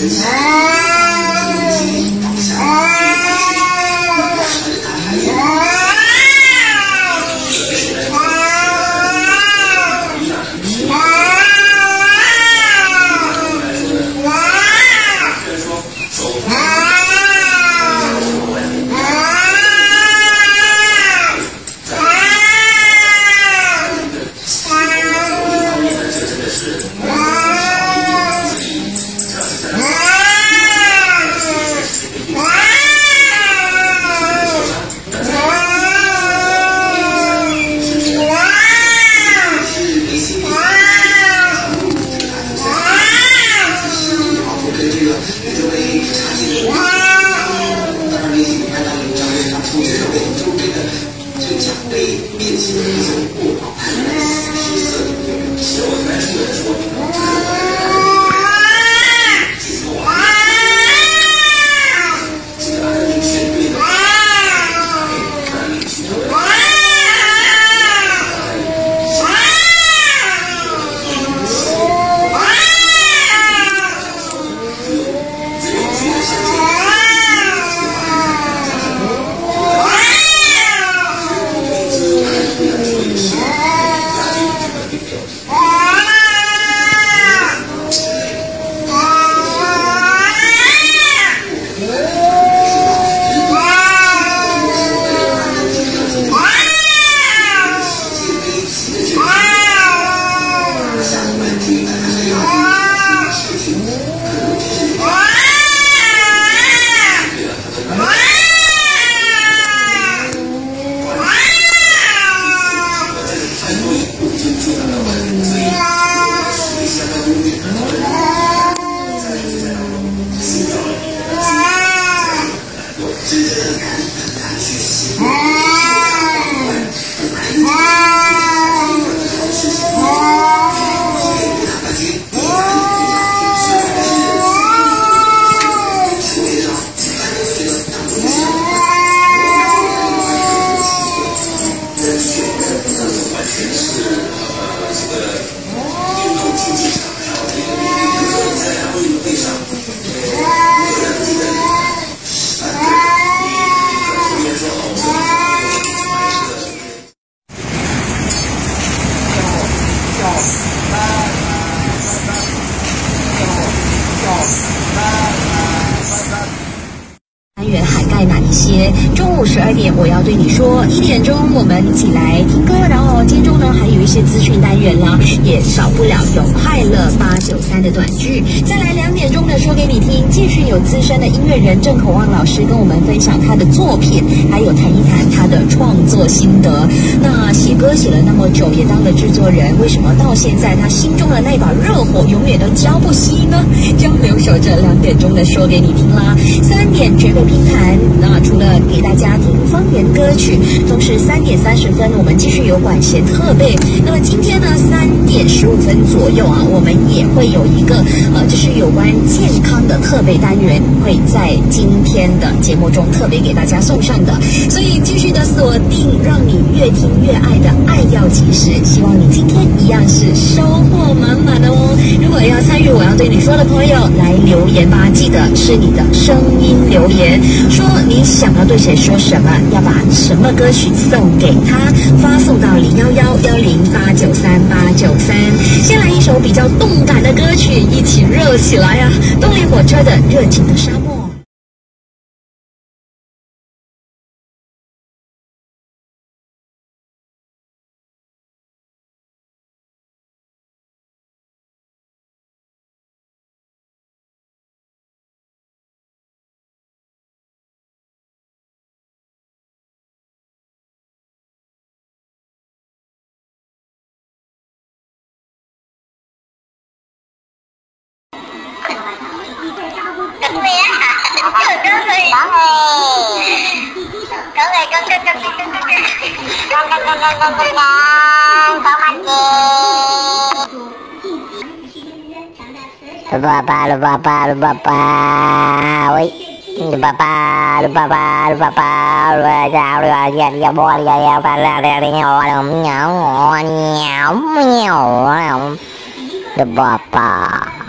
Jesus. É. 元涵盖哪一些？中午十二点我要对你说，一点钟我们一起来听歌，然后今天中呢还有一些资讯单元啦，也少不了有快乐八九三的短剧。再来两点钟呢说给你听，继续有资深的音乐人郑口旺老师跟我们分享他的作品，还有谈一谈他的创作心得。那写歌写了那么久，也当了制作人，为什么到现在他心中的那把热火永远都浇不熄呢？交流守着两点钟的说给你听啦，三点绝对拼盘。那除了给大家听方言歌曲，同时三点三十分我们继续有管弦特备。那么今天呢，三点十五分左右啊，我们也会有一个呃，就是有关健康的特备单元，会在今天的节目中特别给大家送上的。所以继续的锁定，让你越听越爱的爱要及时。希望你今天一样是收获满满的。参与我要对你说的朋友，来留言吧，记得是你的声音留言，说你想要对谁说什么，要把什么歌曲送给他，发送到零幺幺幺零八九三八九三。先来一首比较动感的歌曲，一起热起来啊！动力火车的《热情的沙 hả cậu này con con con con con con con con con con con con con con Papa, papa, papa, ôi, papa, papa, papa, rồi sao rồi, giờ giờ bo giờ giờ phải ra ra đi nhau rồi, nhau nhau nhau nhau, papa.